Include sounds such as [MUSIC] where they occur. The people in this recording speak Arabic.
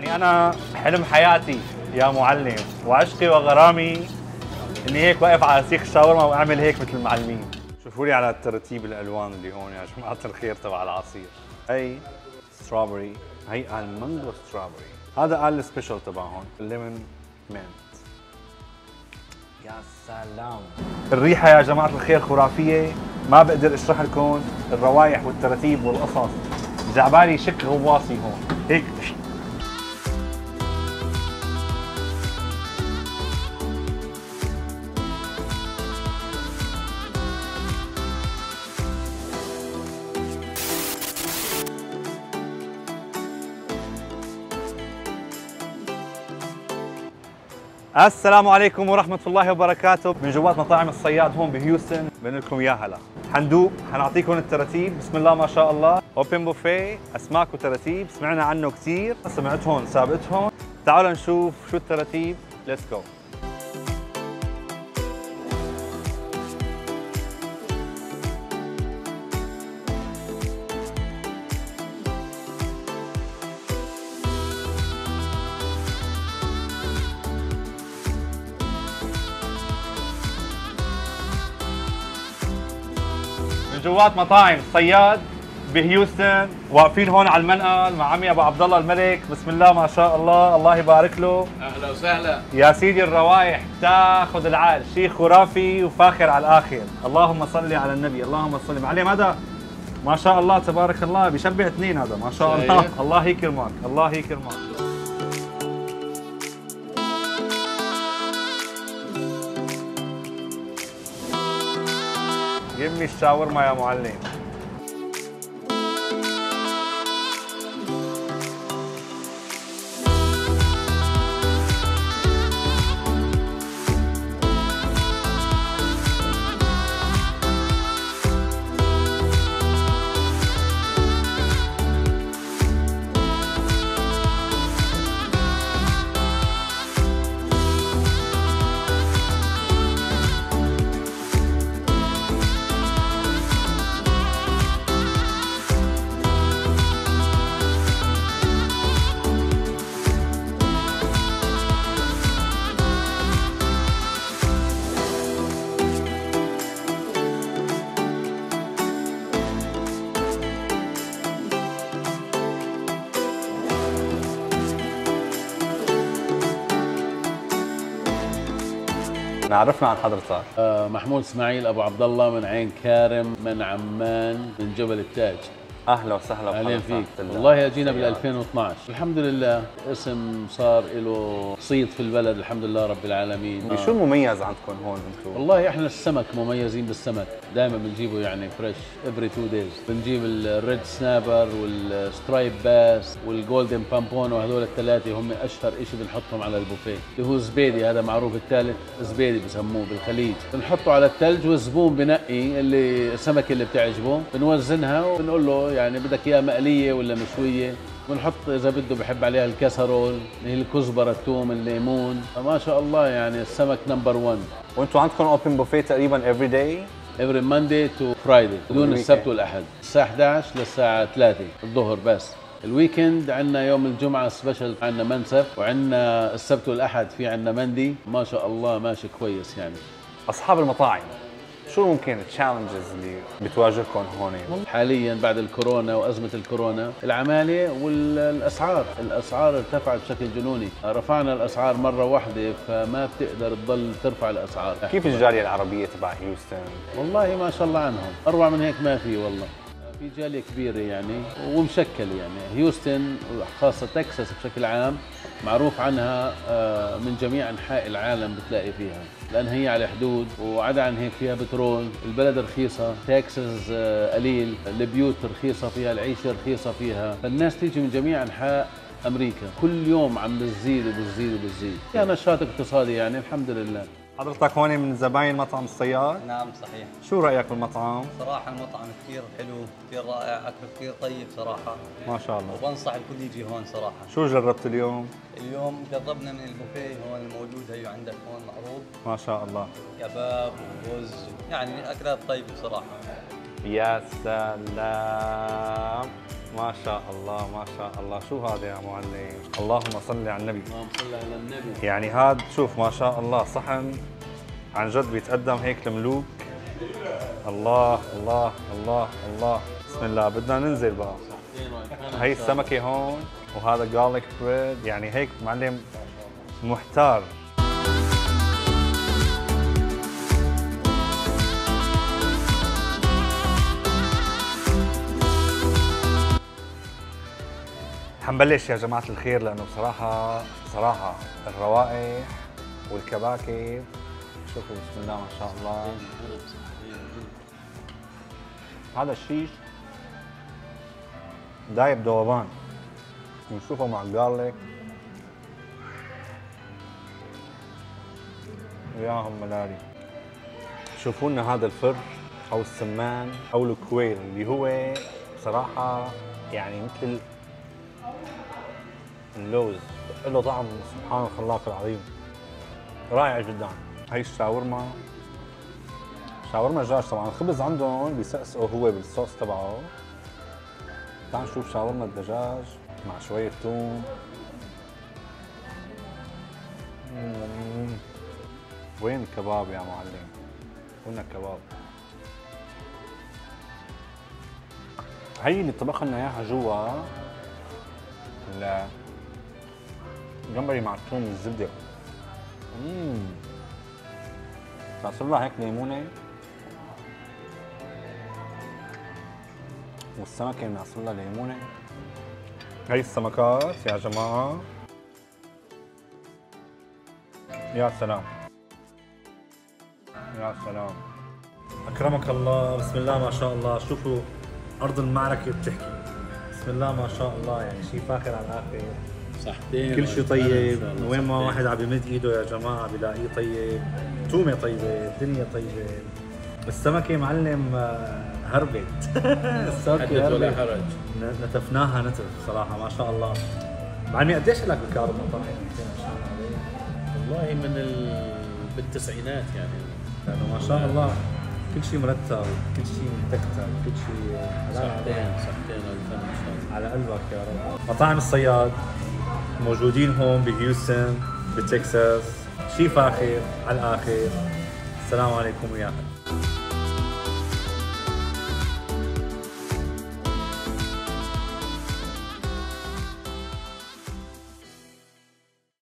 يعني أنا حلم حياتي يا معلم وعشقي وغرامي إني هيك واقف على سيخ الشاورما وأعمل هيك مثل المعلمين. شوفوا لي على ترتيب الألوان اللي هون يا جماعة الخير تبع العصير. هي strawberry هي المانجو strawberry هذا قال ال special تبعهم الليمون mint يا سلام. الريحة يا جماعة الخير خرافية. ما بقدر أشرح لكم الروايح والترتيب والقصص. جعبالي شك غواصي هون. هيك السلام عليكم ورحمة الله وبركاته. من جوات مطاعم الصياد هون بهيوستن بنقول لكم يا هلا. حندوق حنعطيكم التراتيب بسم الله ما شاء الله. open buffet أسماك وتراتيب سمعنا عنه كثير. سمعتهم سابقتهم. تعالوا نشوف شو التراتيب let's go جوات مطاعم صياد بهيوستن واقفين هون على المنقل مع عمي أبو عبد الله الملك. بسم الله ما شاء الله. الله يبارك له. أهلا وسهلا. يا سيدي الروايح تاخذ العقل شيء خرافي وفاخر على الآخر. اللهم صل على النبي اللهم صل معلم هذا ما شاء الله تبارك الله بيشبه اثنين هذا ما شاء الله؟ الله يكرمك الله يكرمك. جيب الشاورما يا معلم نعرفنا عن حضرتك آه، محمود إسماعيل أبو عبد الله من عين كارم من عمان من جبل التاج. أهلا وسهلا أهلا. فيك. والله اجينا بال 2012 الحمد لله اسم صار له صيت في البلد الحمد لله رب العالمين. شو المميز عندكم هون أنتم؟ والله إحنا السمك مميزين بالسمك. دائما بنجيبه يعني fresh every two days بنجيب ال red snapper وال striped bass وال golden pompano وهذول الثلاثه هم أشهر شيء بنحطهم على البوفيه. اللي هو زبيدي هذا معروف الثالث زبيدي بسموه بالخليج. بنحطه على الثلج والزبون بنقي اللي السمكه اللي بتعجبه بنوزنها وبنقول له يعني بدك إياها مقلية ولا مشوية؟ بنحط إذا بده بحب عليها ال casserole اللي هي الكزبرة الثوم الليمون. فما شاء الله يعني السمك number 1 وأنتم عندكم open buffet تقريبا every day every Monday to Friday. بدون وال weekend. السبت والأحد. الساعة 11 للساعة 3 الظهر بس. ال weekend عندنا يوم الجمعة special عندنا منسف وعندنا السبت والأحد في عندنا مندي. ما شاء الله ماشي كويس يعني. أصحاب المطاعم. شو ممكن التشالنجز اللي بتواجهكم هون؟ حاليا بعد الكورونا وأزمة الكورونا العمالة والأسعار الأسعار ارتفعت بشكل جنوني رفعنا الأسعار مرة واحدة فما بتقدر تضل ترفع الأسعار كيف الجالية العربية تبع هيوستن؟ والله ما شاء الله عنهم أروع من هيك ما في والله في جالية كبيرة يعني ومشكل يعني. هيوستن خاصة تكساس بشكل عام معروف عنها آه، من جميع أنحاء العالم بتلاقي فيها. لأن هي على حدود وعدا عن هيك فيها بترول البلد رخيصة تكساس آه، قليل البيوت رخيصة فيها العيشة رخيصة فيها. فالناس تيجي من جميع أنحاء أمريكا كل يوم عم بتزيد وبتزيد وبتزيد. فيها نشاط اقتصادي يعني الحمد لله. حضرتك هون من زباين مطعم الصياد؟ نعم صحيح. شو رأيك بالمطعم؟ صراحة المطعم كثير حلو كثير رائع أكله كثير طيب صراحة. ما شاء الله. وبنصح الكل يجي هون صراحة. شو جربت اليوم؟ اليوم جربنا من البوفيه هون الموجود هي عندك هون معروض ما شاء الله. كباب ورز يعني أكلات طيبة صراحة. يا سلام. ما شاء الله ما شاء الله. شو هذا يا معلم؟ اللهم صل على النبي. اللهم صل على النبي. يعني هذا شوف ما شاء الله صحن عن جد بيتقدم هيك الملوك الله الله الله الله. بسم الله. بدنا ننزل بقى. هي السمكة هون وهذا جارليك بريد يعني هيك معلم محتار. حنبلش يا جماعة الخير لأنه بصراحة بصراحة الروائح والكباكب شوفوا بسم الله ما شاء الله. هذا الشيش دايب ذوبان ونشوفه مع الجارليك وياهم ملاري شوفوا لنا هذا الفر أو السمان أو الكويل اللي هو بصراحة يعني مثل اللوز له طعم سبحان الخلاق العظيم رائع جدا هي الشاورما شاورما دجاج طبعا الخبز عندهم بيسقسقوا هو بالصوص تبعه تعال نشوف شاورما الدجاج مع شوية ثوم. وين الكباب يا معلم؟ وين الكباب؟ هي اللي طبخ لنا إياها جوا جمبري مع الثوم والزبده اممم تعصر لها هيك ليمونة. والسمكه بنعصر لها ليمونة. هي السمكات يا جماعة. يا سلام. يا سلام. أكرمك الله. بسم الله ما شاء الله. شوفوا أرض المعركة بتحكي. بسم الله ما شاء الله. يعني شيء فاخر على الآخر. صحتين كل شيء طيب. وين ما. واحد عم يمد إيده يا جماعة بلاقيه طيب. تومة طيبة الدنيا طيبة. السمكة معلم آه، هربت. [LAUGHS] السمكة ولا حرج؟ نتفناها نتف صراحة ما شاء الله. معلمي قديش لك بالكهرباء والله من ال... بالتسعينات يعني. لأنه ما شاء الله. كل شيء مرتب كل شيء متكتك كل شيء صحتين. صحتين على قلبك يا رب. مطاعم الصياد. موجودين هون بهيوستن بتكساس. شي فاخر على الآخر. السلام عليكم وياك.